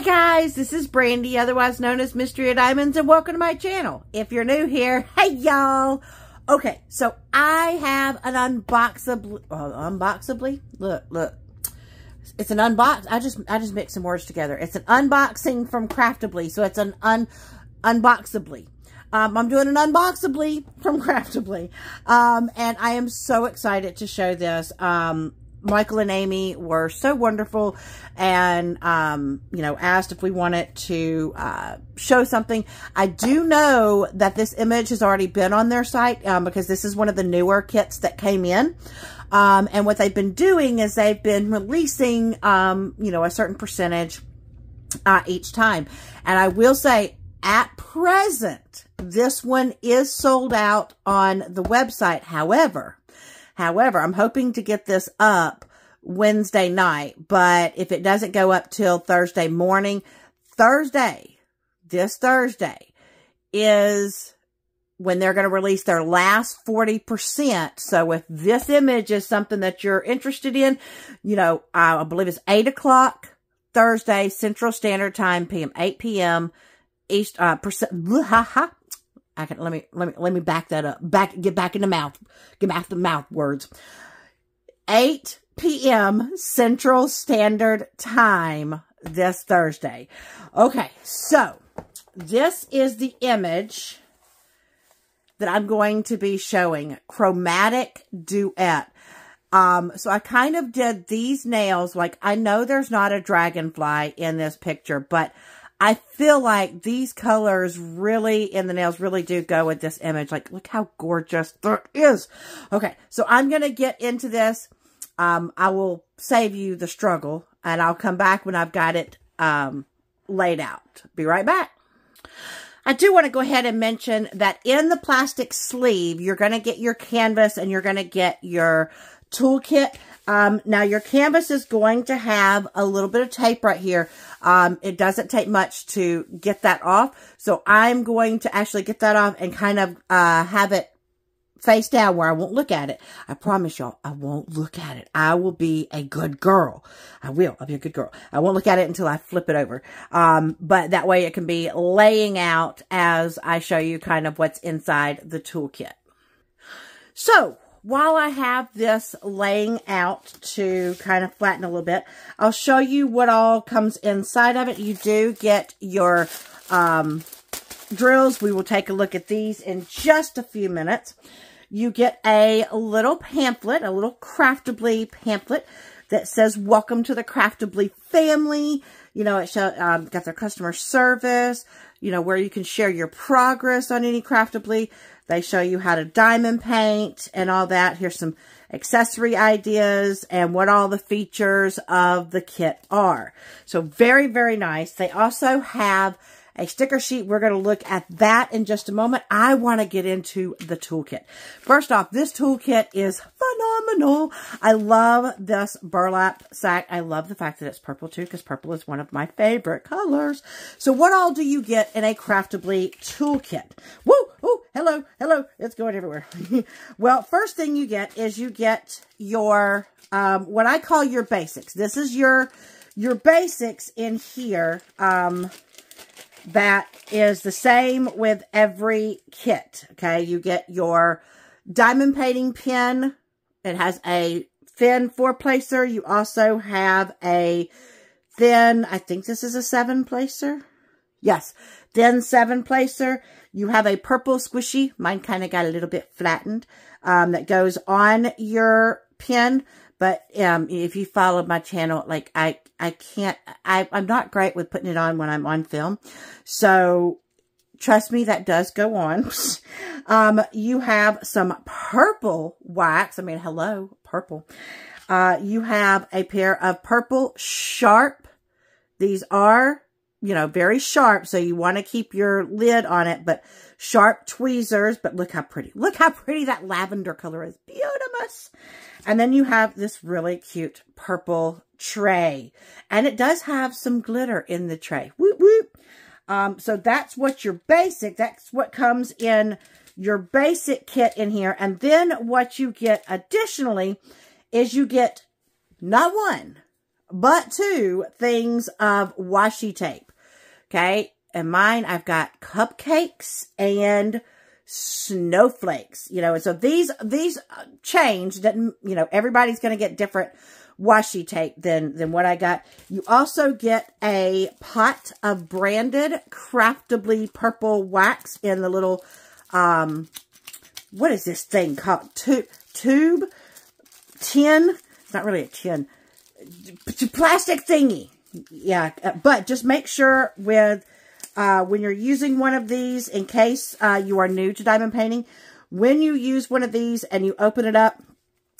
Hey guys, this is Brandy, otherwise known as Mystria Diamonds, and welcome to my channel. If you're new here, hey y'all. Okay, so I have an unboxably, uh, unboxably, look, look. It's an unbox, I just, I just mixed some words together. It's an unboxing from Craftibly, so it's an un, unboxably. Um, I'm doing an unboxably from Craftibly. Um, and I am so excited to show this. Um, Michael and Amy were so wonderful and, um, you know, asked if we wanted to uh, show something. I do know that this image has already been on their site um, because this is one of the newer kits that came in. Um, and what they've been doing is they've been releasing, um, you know, a certain percentage uh, each time. And I will say, at present, this one is sold out on the website. However, However, I'm hoping to get this up Wednesday night, but if it doesn't go up till Thursday morning, Thursday, this Thursday, is when they're going to release their last 40%. So if this image is something that you're interested in, you know, I believe it's 8 o'clock Thursday, Central Standard Time, PM, 8 p.m. East, uh, percent, I can let me let me let me back that up. Back get back in the mouth. Get back the mouth words. 8 p.m. Central Standard Time this Thursday. Okay, so this is the image that I'm going to be showing. Chromatic Duet. Um, so I kind of did these nails. Like, I know there's not a dragonfly in this picture, but I feel like these colors really in the nails really do go with this image. Like, look how gorgeous that is. Okay, so I'm going to get into this. Um, I will save you the struggle, and I'll come back when I've got it um, laid out. Be right back. I do want to go ahead and mention that in the plastic sleeve, you're going to get your canvas and you're going to get your toolkit. Um, now, your canvas is going to have a little bit of tape right here. Um, it doesn't take much to get that off. So I'm going to actually get that off and kind of uh, have it face down where I won't look at it. I promise y'all, I won't look at it. I will be a good girl. I will. I'll be a good girl. I won't look at it until I flip it over. Um, but that way it can be laying out as I show you kind of what's inside the toolkit. So, while I have this laying out to kind of flatten a little bit, I'll show you what all comes inside of it. You do get your um, drills. We will take a look at these in just a few minutes. You get a little pamphlet, a little Craftibly pamphlet that says, welcome to the Craftibly family. You know, it show, um, got their customer service, you know, where you can share your progress on any Craftibly. They show you how to diamond paint and all that. Here's some accessory ideas and what all the features of the kit are. So very, very nice. They also have a sticker sheet. We're going to look at that in just a moment. I want to get into the toolkit. First off, this toolkit is phenomenal. I love this burlap sack. I love the fact that it's purple too, because purple is one of my favorite colors. So what all do you get in a Craftibly toolkit? Woo! Oh, hello, hello. It's going everywhere. well, first thing you get is you get your, um, what I call your basics. This is your, your basics in here. Um, that is the same with every kit. Okay, you get your diamond painting pin. It has a thin four placer. You also have a thin, I think this is a seven placer. Yes, thin seven placer. You have a purple squishy. Mine kind of got a little bit flattened. Um, that goes on your pin. But um, if you follow my channel, like I, I can't, I, I'm not great with putting it on when I'm on film. So trust me, that does go on. um, you have some purple wax. I mean, hello, purple. Uh, you have a pair of purple sharp. These are, you know, very sharp. So you want to keep your lid on it, but sharp tweezers. But look how pretty. Look how pretty that lavender color is. Beautiful. And then you have this really cute purple tray. And it does have some glitter in the tray. Whoop, whoop. Um, so that's what your basic, that's what comes in your basic kit in here. And then what you get additionally is you get not one, but two things of washi tape. Okay. And mine, I've got cupcakes and snowflakes, you know, and so these, these change that, you know, everybody's going to get different washi tape than, than what I got. You also get a pot of branded craftibly purple wax in the little, um, what is this thing called? Tube, tube, tin. It's not really a tin. Plastic thingy. Yeah, but just make sure with, uh, when you're using one of these, in case uh, you are new to diamond painting, when you use one of these and you open it up,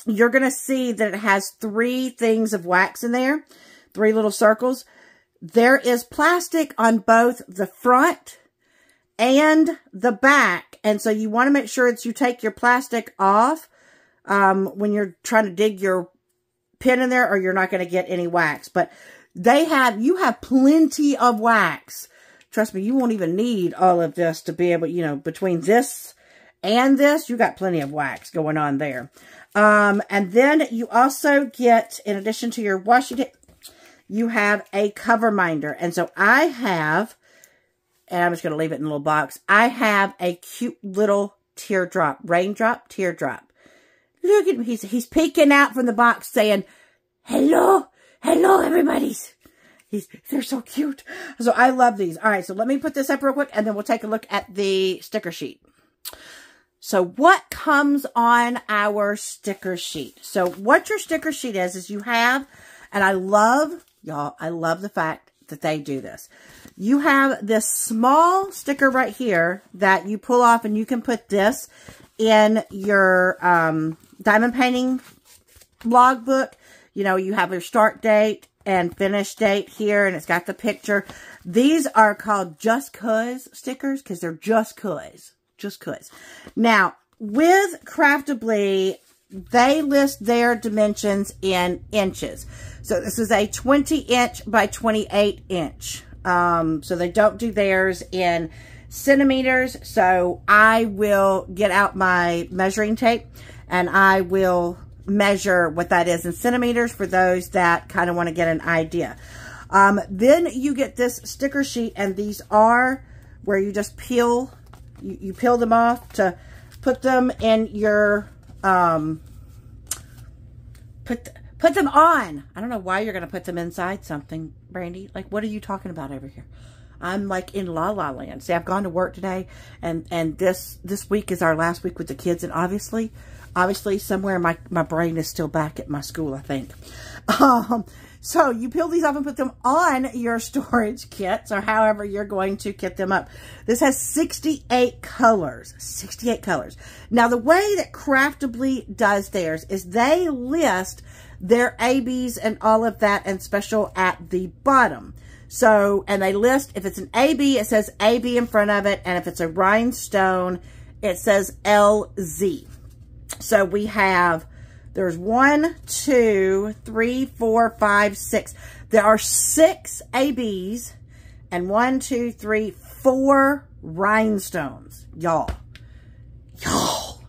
you're going to see that it has three things of wax in there, three little circles. There is plastic on both the front and the back. And so you want to make sure that you take your plastic off um, when you're trying to dig your pin in there or you're not going to get any wax. But they have, you have plenty of wax. Trust me, you won't even need all of this to be able, you know, between this and this, you got plenty of wax going on there. Um, and then you also get, in addition to your washi you have a cover minder. And so I have, and I'm just going to leave it in a little box. I have a cute little teardrop, raindrop teardrop. Look at him. He's, he's peeking out from the box saying, hello, hello, everybody's. He's, they're so cute. So I love these. All right. So let me put this up real quick and then we'll take a look at the sticker sheet. So what comes on our sticker sheet? So what your sticker sheet is, is you have, and I love, y'all, I love the fact that they do this. You have this small sticker right here that you pull off and you can put this in your um, diamond painting logbook. You know, you have your start date and finish date here and it's got the picture. These are called Just Cuz stickers because they're just cuz just cause. Now, with Craftibly, they list their dimensions in inches. So this is a 20 inch by 28 inch. Um, so they don't do theirs in centimeters. So I will get out my measuring tape and I will measure what that is in centimeters for those that kind of want to get an idea. Um, then you get this sticker sheet and these are where you just peel you, you peel them off to put them in your, um, put, put them on. I don't know why you're going to put them inside something, Brandy. Like, what are you talking about over here? I'm like in la la land. See, I've gone to work today and, and this, this week is our last week with the kids. And obviously, obviously somewhere my, my brain is still back at my school, I think. Um, so you peel these off and put them on your storage kits or however you're going to kit them up. This has 68 colors, 68 colors. Now the way that Craftibly does theirs is they list their ABs and all of that and special at the bottom. So, and they list, if it's an AB, it says AB in front of it. And if it's a rhinestone, it says LZ. So we have there's one, two, three, four, five, six. There are six ABs and one, two, three, four rhinestones. Y'all. Y'all.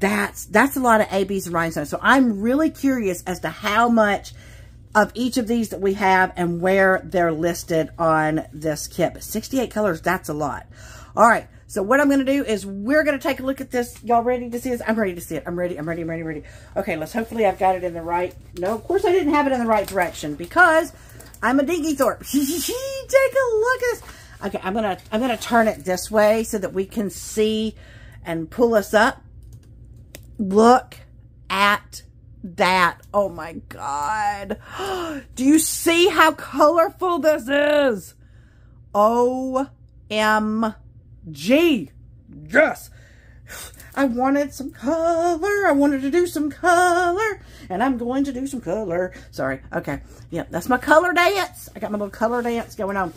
That's, that's a lot of ABs and rhinestones. So I'm really curious as to how much of each of these that we have and where they're listed on this kit. But 68 colors, that's a lot. All right. So what I'm going to do is we're going to take a look at this. Y'all ready to see this? I'm ready to see it. I'm ready. I'm ready. I'm ready. I'm ready. Okay, let's hopefully I've got it in the right. No, of course I didn't have it in the right direction because I'm a dingy Thorpe. take a look at this. Okay, I'm going to I'm going to turn it this way so that we can see and pull us up. Look at that. Oh my God. Do you see how colorful this is? O-M G. Yes. I wanted some color. I wanted to do some color. And I'm going to do some color. Sorry. Okay. Yeah, that's my color dance. I got my little color dance going on.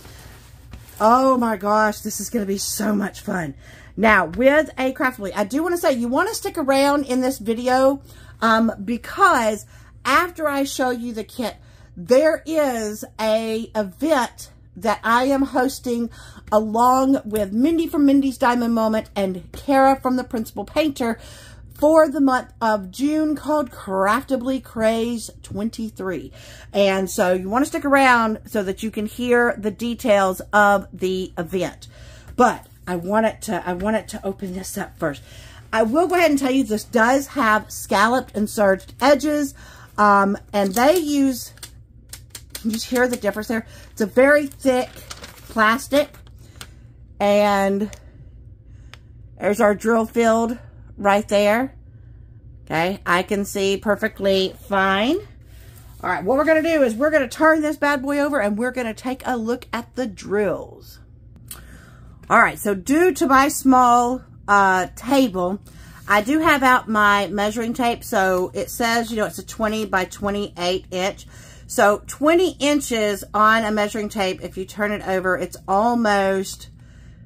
Oh my gosh, this is going to be so much fun. Now, with a Craftibly, I do want to say, you want to stick around in this video um, because after I show you the kit, there is a event that I am hosting along with Mindy from Mindy's Diamond Moment and Kara from the Principal Painter for the month of June called Craftibly Craze 23. And so you want to stick around so that you can hear the details of the event. But I want it to, I want it to open this up first. I will go ahead and tell you this does have scalloped and serged edges. Um, and they use, you hear the difference there? It's a very thick plastic. And there's our drill field right there. Okay, I can see perfectly fine. All right, what we're going to do is we're going to turn this bad boy over and we're going to take a look at the drills. All right, so due to my small uh, table, I do have out my measuring tape. So it says, you know, it's a 20 by 28 inch. So 20 inches on a measuring tape, if you turn it over, it's almost,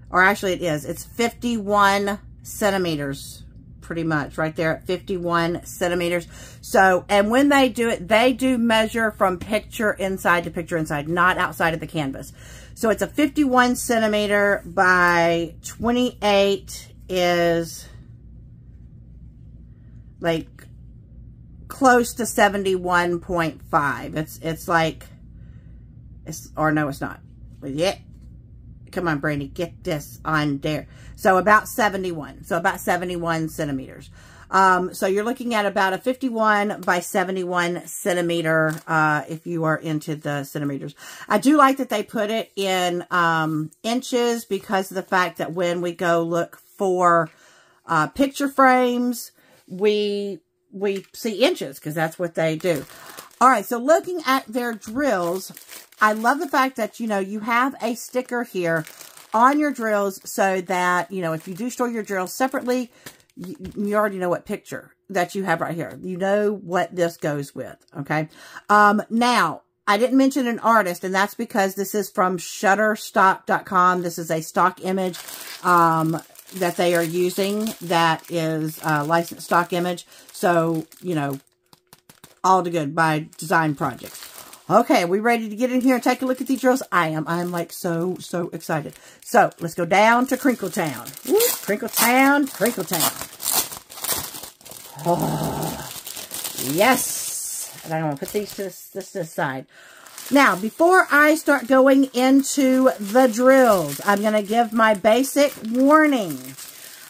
or actually it is, it's 51 centimeters pretty much right there at 51 centimeters. So, and when they do it, they do measure from picture inside to picture inside, not outside of the canvas. So it's a 51 centimeter by 28 is like close to 71.5. It's, it's like, it's, or no, it's not. Yeah. Come on, Brandy, get this on there. So about 71. So about 71 centimeters. Um, so you're looking at about a 51 by 71 centimeter, uh, if you are into the centimeters. I do like that they put it in, um, inches because of the fact that when we go look for, uh, picture frames, we, we see inches because that's what they do. All right. So looking at their drills, I love the fact that, you know, you have a sticker here on your drills so that, you know, if you do store your drills separately, you, you already know what picture that you have right here. You know what this goes with, okay? Um, now, I didn't mention an artist, and that's because this is from Shutterstock.com. This is a stock image um, that they are using that is a licensed stock image. So, you know, all to good by Design Projects. Okay, we ready to get in here and take a look at these drills? I am. I'm like so, so excited. So, let's go down to Crinkletown. Woo, Crinkletown, Crinkletown. Oh, yes. And I'm going to put these to this, this the side. Now, before I start going into the drills, I'm going to give my basic warning.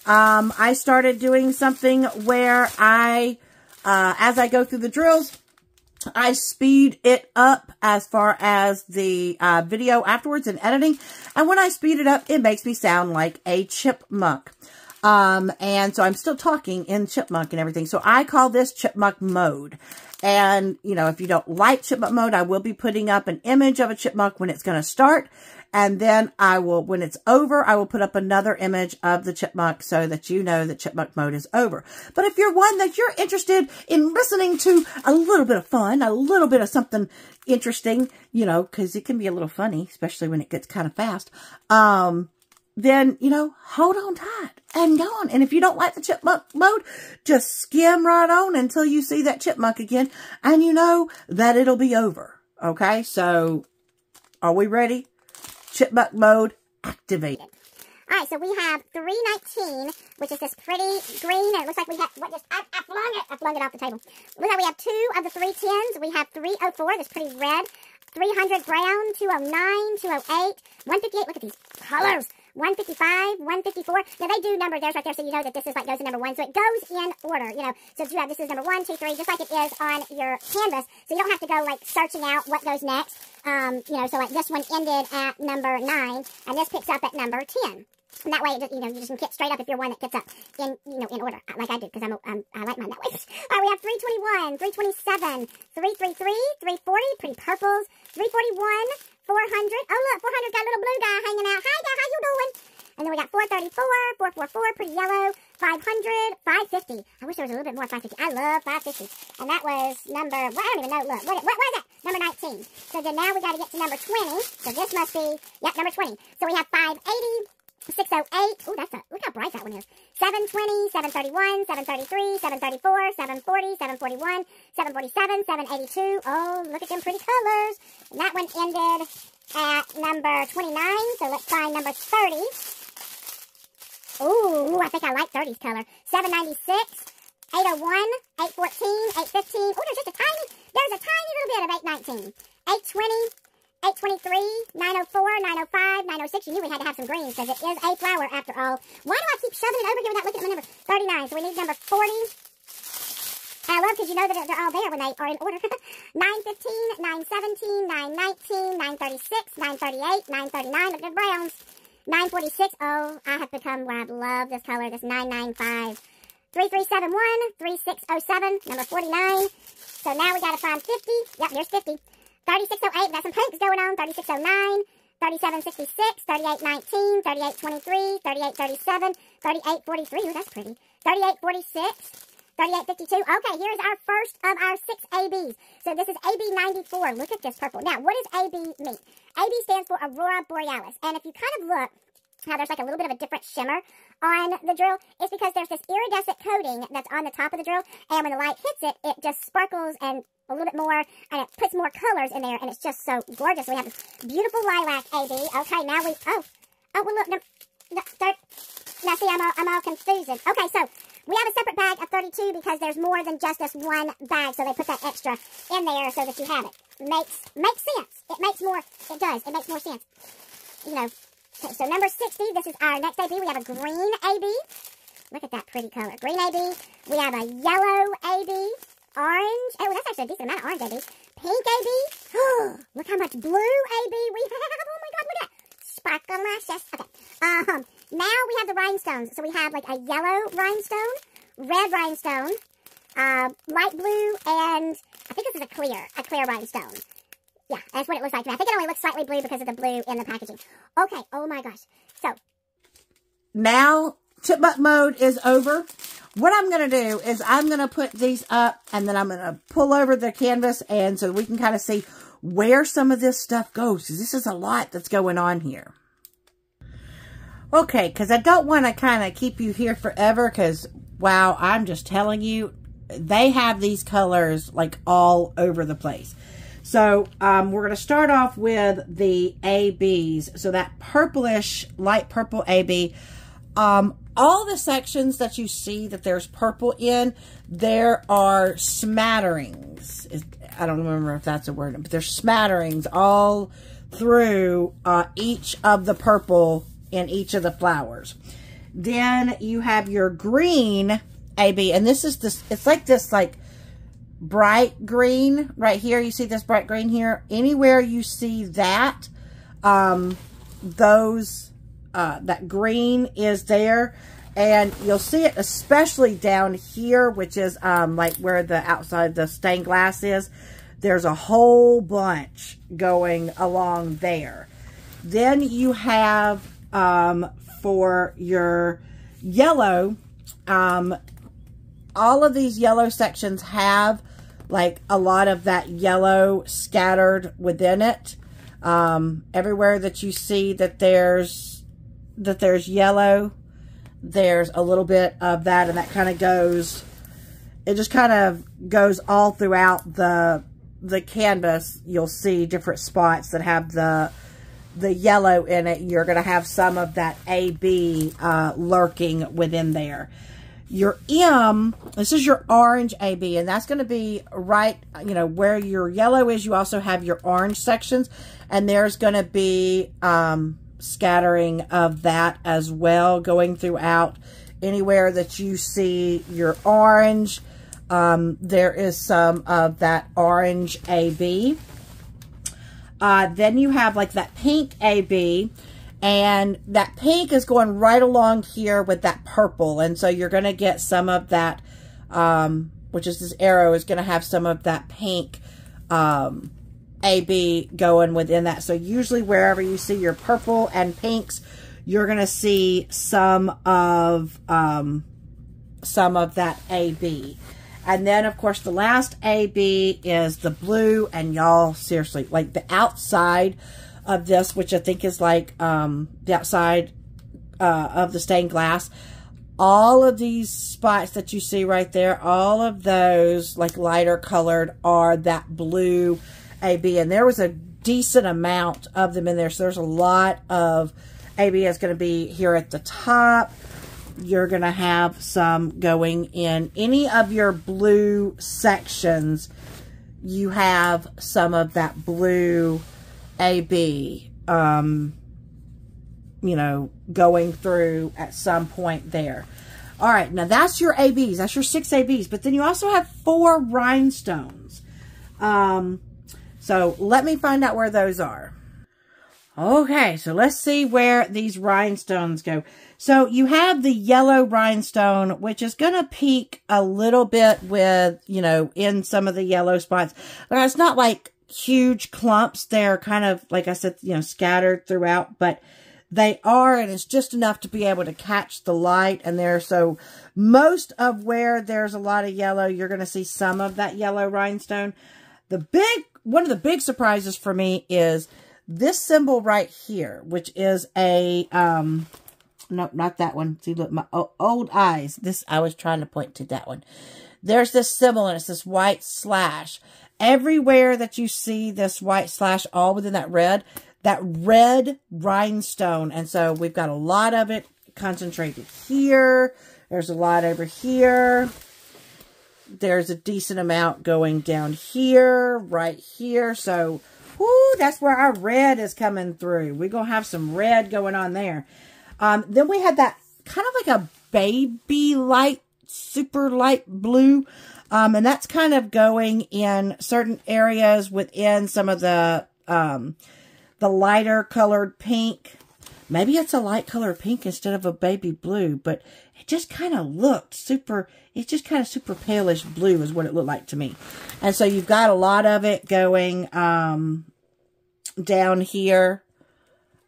Um, I started doing something where I, uh, as I go through the drills, I speed it up as far as the uh, video afterwards and editing. And when I speed it up, it makes me sound like a chipmunk. Um, and so I'm still talking in chipmunk and everything. So I call this chipmunk mode. And, you know, if you don't like chipmunk mode, I will be putting up an image of a chipmunk when it's going to start. And then I will, when it's over, I will put up another image of the chipmunk so that you know that chipmunk mode is over. But if you're one that you're interested in listening to a little bit of fun, a little bit of something interesting, you know, because it can be a little funny, especially when it gets kind of fast, um, then, you know, hold on tight and go on. And if you don't like the chipmunk mode, just skim right on until you see that chipmunk again. And you know that it'll be over. Okay, so are we ready? chipmunk mode activated. All right, so we have 319, which is this pretty green, it looks like we have, what just, I, I flung it, I flung it off the table. Like we have two of the 310s. We have 304, this pretty red, 300 brown, 209, 208, 158. Look at these colors. 155, 154. Now they do number theirs right there, so you know that this is like goes in number one. So it goes in order, you know. So you have this is number one, two, three, just like it is on your canvas. So you don't have to go like searching out what goes next. Um, you know, so like this one ended at number nine, and this picks up at number ten. And that way, just, you know, you just can get straight up if you're one that gets up in, you know, in order, like I do, because I'm, I'm, um, I like mine that way. All right, we have 321, 327, 333, 340, pretty purples, 341, 400. Oh, look, 400 got a little blue guy hanging out. Hi there, how you doing? And then we got 434, 444, pretty yellow, 500, 550. I wish there was a little bit more 550. I love 550. And that was number, well, I don't even know, look, what, what was that? Number 19. So then now we got to get to number 20. So this must be, yep, number 20. So we have 580, 608. Oh, that's a, look how bright that one is. 720, 731, 733, 734, 740, 741, 747, 782. Oh, look at them pretty colors. And that one ended at number 29. So let's try number 30. Ooh, I think I like 30's color. 796, 801, 814, 815. Oh, there's just a tiny, there's a tiny little bit of 819. 820, 823, 904, 905, 906. You knew we had to have some greens because it is a flower after all. Why do I keep shoving it over here without looking at my number? 39. So we need number 40. I love because you know that they're all there when they are in order. 915, 917, 919, 936, 938, 939. Look at the browns. 946. Oh, I have become where I love this color, this 995. 3371, 3607, number 49. So now we got to find 50. Yep, here's 50. 3608, got some pinks going on. 3609, 3766, 3819, 3823, 3837, 3843. Ooh, that's pretty. 3846. 3852. Okay, here's our first of our six ABs. So this is AB 94. Look at this purple. Now, what does AB mean? AB stands for Aurora Borealis. And if you kind of look, now there's like a little bit of a different shimmer on the drill, is because there's this iridescent coating that's on the top of the drill. And when the light hits it, it just sparkles and a little bit more, and it puts more colors in there, and it's just so gorgeous. We have this beautiful lilac AB. Okay, now we, oh, oh, well, look, no, no, now see, I'm all, I'm all confusing. Okay, so we have a separate bag of 32 because there's more than just this one bag, so they put that extra in there so that you have it. Makes makes sense. It makes more, it does, it makes more sense. You know, okay, so number 60, this is our next AB. We have a green AB. Look at that pretty color. Green AB. We have a yellow AB. Orange. Oh, that's actually a decent amount of orange AB. Pink AB. look how much blue AB we have. Oh my god, look at that. Sparkalicious. Okay. Um, now we have the rhinestones. So we have like a yellow rhinestone, red rhinestone, uh, light blue, and I think this is a clear, a clear rhinestone. Yeah, that's what it looks like. I think it only looks slightly blue because of the blue in the packaging. Okay, oh my gosh. So. Now, chipmunk mode is over. What I'm going to do is I'm going to put these up and then I'm going to pull over the canvas and so we can kind of see where some of this stuff goes. This is a lot that's going on here. Okay, because I don't want to kind of keep you here forever because, wow, I'm just telling you, they have these colors like all over the place. So um, we're going to start off with the ABs. So that purplish, light purple AB, um, all the sections that you see that there's purple in, there are smatterings. I don't remember if that's a word, but there's smatterings all through uh, each of the purple in each of the flowers. Then you have your green AB, and this is this, it's like this like bright green right here. You see this bright green here? Anywhere you see that, um, those, uh, that green is there. And you'll see it especially down here, which is um, like where the outside the stained glass is. There's a whole bunch going along there. Then you have um, for your yellow, um, all of these yellow sections have like a lot of that yellow scattered within it. Um, everywhere that you see that there's, that there's yellow, there's a little bit of that and that kind of goes, it just kind of goes all throughout the, the canvas. You'll see different spots that have the, the yellow in it, you're going to have some of that AB uh, lurking within there. Your M, this is your orange AB, and that's going to be right, you know, where your yellow is, you also have your orange sections, and there's going to be um, scattering of that as well going throughout anywhere that you see your orange. Um, there is some of that orange AB. Uh, then you have like that pink AB and that pink is going right along here with that purple. And so you're going to get some of that, um, which is this arrow is going to have some of that pink um, AB going within that. So usually wherever you see your purple and pinks, you're going to see some of, um, some of that AB. And then, of course, the last AB is the blue. And y'all, seriously, like the outside of this, which I think is like um, the outside uh, of the stained glass, all of these spots that you see right there, all of those, like lighter colored, are that blue AB. And there was a decent amount of them in there. So there's a lot of AB is going to be here at the top you're going to have some going in any of your blue sections. You have some of that blue AB, um, you know, going through at some point there. All right, now that's your ABs. That's your six ABs. But then you also have four rhinestones. Um, so let me find out where those are. Okay, so let's see where these rhinestones go. So you have the yellow rhinestone, which is going to peak a little bit with, you know, in some of the yellow spots. But it's not like huge clumps. They're kind of, like I said, you know, scattered throughout. But they are, and it's just enough to be able to catch the light. And there, so most of where there's a lot of yellow, you're going to see some of that yellow rhinestone. The big, one of the big surprises for me is this symbol right here, which is a, um, no, not that one. See, look, my old eyes. This, I was trying to point to that one. There's this symbol, and it's this white slash. Everywhere that you see this white slash, all within that red, that red rhinestone. And so we've got a lot of it concentrated here. There's a lot over here. There's a decent amount going down here, right here. So, whoo, that's where our red is coming through. We're going to have some red going on there. Um, then we had that kind of like a baby light, super light blue. Um, and that's kind of going in certain areas within some of the, um, the lighter colored pink. Maybe it's a light colored pink instead of a baby blue, but it just kind of looked super, it's just kind of super palish blue is what it looked like to me. And so you've got a lot of it going um, down here.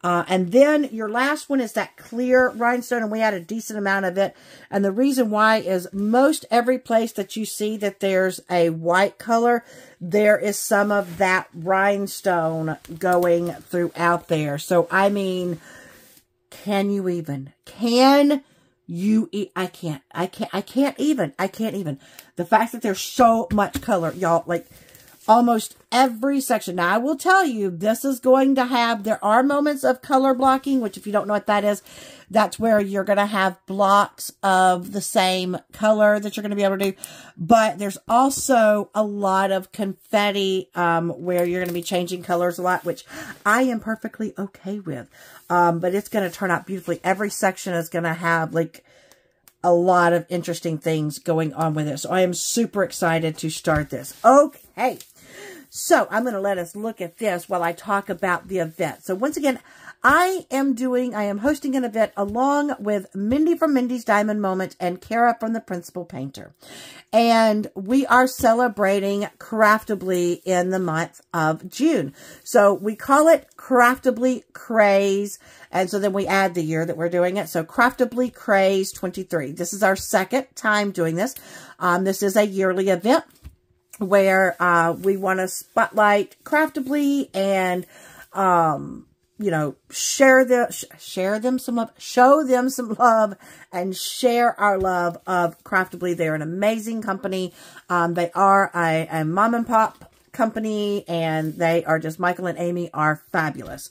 Uh, and then your last one is that clear rhinestone, and we had a decent amount of it. And the reason why is most every place that you see that there's a white color, there is some of that rhinestone going throughout there. So, I mean, can you even? Can you eat? I can't. I can't. I can't even. I can't even. The fact that there's so much color, y'all, like almost every section. Now, I will tell you, this is going to have, there are moments of color blocking, which if you don't know what that is, that's where you're going to have blocks of the same color that you're going to be able to do. But there's also a lot of confetti um, where you're going to be changing colors a lot, which I am perfectly okay with. Um, but it's going to turn out beautifully. Every section is going to have like a lot of interesting things going on with it. So I am super excited to start this. Okay. So I'm going to let us look at this while I talk about the event. So once again, I am doing, I am hosting an event along with Mindy from Mindy's Diamond Moment and Kara from the Principal Painter. And we are celebrating Craftibly in the month of June. So we call it Craftibly Craze. And so then we add the year that we're doing it. So Craftibly Craze 23. This is our second time doing this. Um, this is a yearly event where uh, we want to spotlight craftibly and, um, you know, share the sh share them some love, show them some love, and share our love of craftibly. They're an amazing company. Um, they are a, a mom and pop company, and they are just Michael and Amy are fabulous.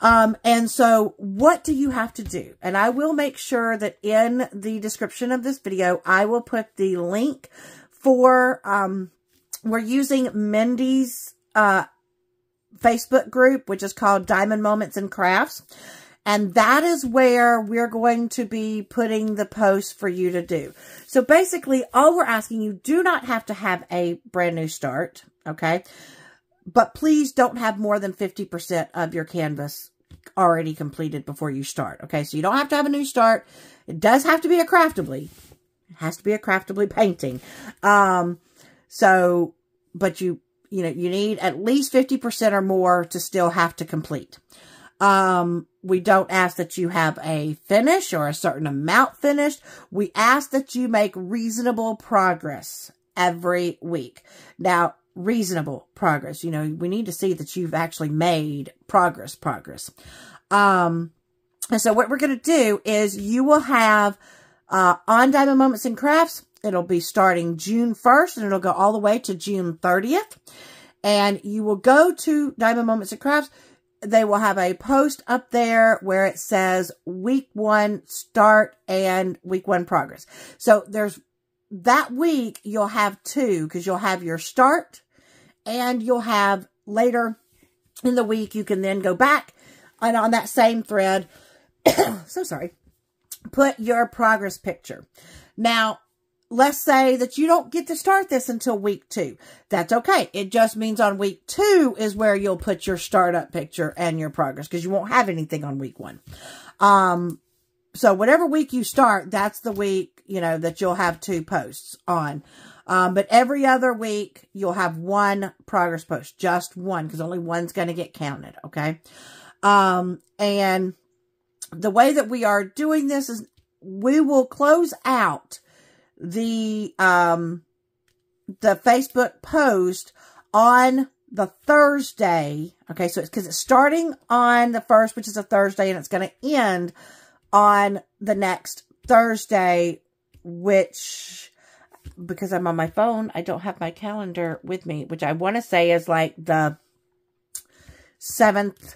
Um, and so what do you have to do? And I will make sure that in the description of this video, I will put the link for, um, we're using Mindy's uh, Facebook group, which is called Diamond Moments and Crafts. And that is where we're going to be putting the post for you to do. So basically, all we're asking you, do not have to have a brand new start, okay? But please don't have more than 50% of your canvas already completed before you start, okay? So you don't have to have a new start. It does have to be a craftibly. It has to be a craftibly painting. Um, so, but you, you know, you need at least 50% or more to still have to complete. Um, we don't ask that you have a finish or a certain amount finished. We ask that you make reasonable progress every week. Now, reasonable progress, you know, we need to see that you've actually made progress, progress. Um, and so what we're going to do is you will have, uh, on Diamond Moments and Crafts, It'll be starting June 1st and it'll go all the way to June 30th. And you will go to Diamond Moments and Crafts. they will have a post up there where it says week one start and week one progress. So there's that week you'll have two because you'll have your start and you'll have later in the week you can then go back and on that same thread, so sorry, put your progress picture. Now, let's say that you don't get to start this until week two. That's okay. It just means on week two is where you'll put your startup picture and your progress because you won't have anything on week one. Um, so whatever week you start, that's the week, you know, that you'll have two posts on. Um, but every other week, you'll have one progress post, just one, because only one's going to get counted, okay? Um, and the way that we are doing this is we will close out the, um, the Facebook post on the Thursday. Okay, so it's because it's starting on the first, which is a Thursday, and it's going to end on the next Thursday, which because I'm on my phone, I don't have my calendar with me, which I want to say is like the 7th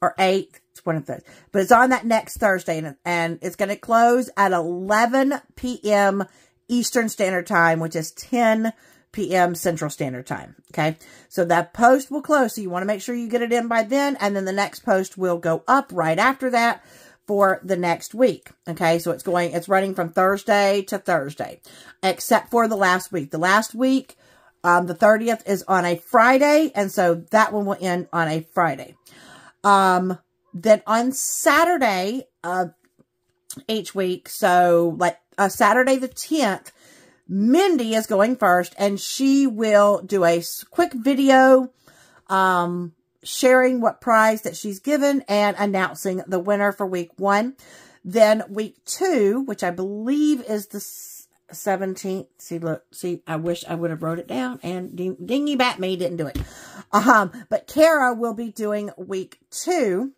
or 8th. One of those. But it's on that next Thursday, and, and it's going to close at 11 p.m. Eastern Standard Time, which is 10 p.m. Central Standard Time. Okay. So that post will close. So you want to make sure you get it in by then. And then the next post will go up right after that for the next week. Okay, so it's going, it's running from Thursday to Thursday, except for the last week. The last week, um, the 30th is on a Friday, and so that one will end on a Friday. Um, then on Saturday, uh, each week, so like uh, Saturday the 10th, Mindy is going first, and she will do a quick video, um, sharing what prize that she's given and announcing the winner for week one. Then week two, which I believe is the 17th. See, look, see, I wish I would have wrote it down and ding, dingy bat me didn't do it. Um, but Kara will be doing week two.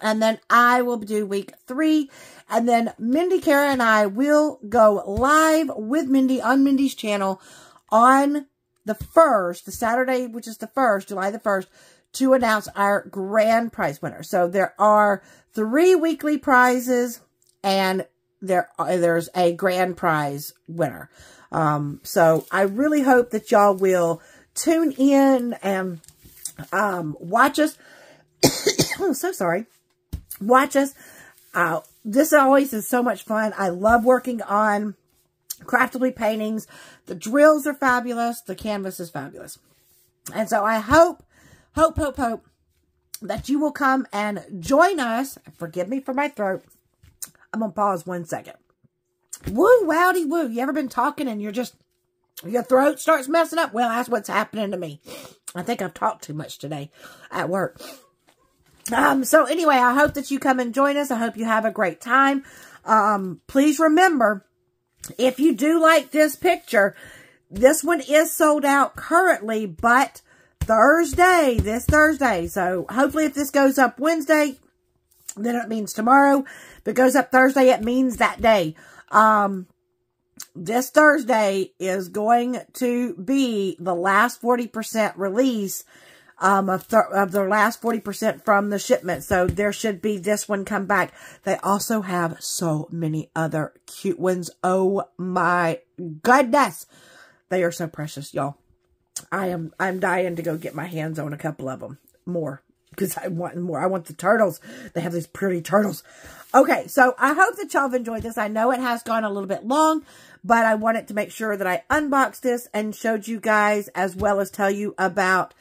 And then I will do week three. And then Mindy, Kara, and I will go live with Mindy on Mindy's channel on the first, the Saturday, which is the first, July the 1st, to announce our grand prize winner. So there are three weekly prizes and there there's a grand prize winner. Um, so I really hope that y'all will tune in and um, watch us. oh, so sorry. Watch us. Uh, this always is so much fun. I love working on craftibly paintings. The drills are fabulous. The canvas is fabulous. And so I hope hope, hope, hope that you will come and join us. Forgive me for my throat. I'm going to pause one second. Woo, wowdy, woo. You ever been talking and you're just, your throat starts messing up? Well, that's what's happening to me. I think I've talked too much today at work. Um, so anyway, I hope that you come and join us. I hope you have a great time. Um, please remember, if you do like this picture, this one is sold out currently, but Thursday, this Thursday. So hopefully if this goes up Wednesday, then it means tomorrow. If it goes up Thursday, it means that day. Um, this Thursday is going to be the last 40% release um, of, th of the last 40% from the shipment. So there should be this one come back. They also have so many other cute ones. Oh my goodness. They are so precious, y'all. I am I'm dying to go get my hands on a couple of them more because I want more. I want the turtles. They have these pretty turtles. Okay, so I hope that y'all have enjoyed this. I know it has gone a little bit long, but I wanted to make sure that I unboxed this and showed you guys as well as tell you about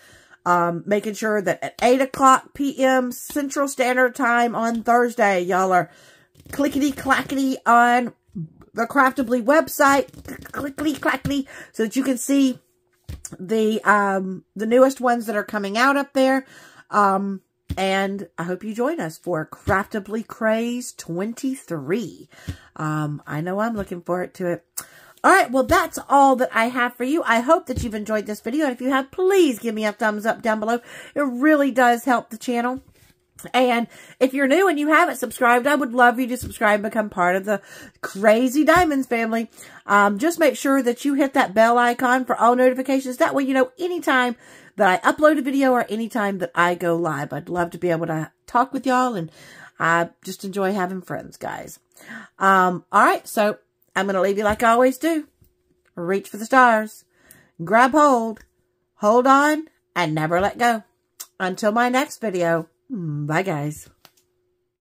um, making sure that at 8 o'clock p.m. Central Standard Time on Thursday, y'all are clickety-clackety on the Craftibly website, clickety-clackety, so that you can see the um the newest ones that are coming out up there. Um and I hope you join us for Craftibly Craze 23. Um, I know I'm looking forward to it. All right, well, that's all that I have for you. I hope that you've enjoyed this video. And if you have, please give me a thumbs up down below. It really does help the channel. And if you're new and you haven't subscribed, I would love you to subscribe and become part of the Crazy Diamonds family. Um, just make sure that you hit that bell icon for all notifications. That way you know anytime that I upload a video or anytime that I go live. I'd love to be able to talk with y'all and I just enjoy having friends, guys. Um, all right, so I'm going to leave you like I always do. Reach for the stars. Grab hold. Hold on and never let go. Until my next video. Bye, guys.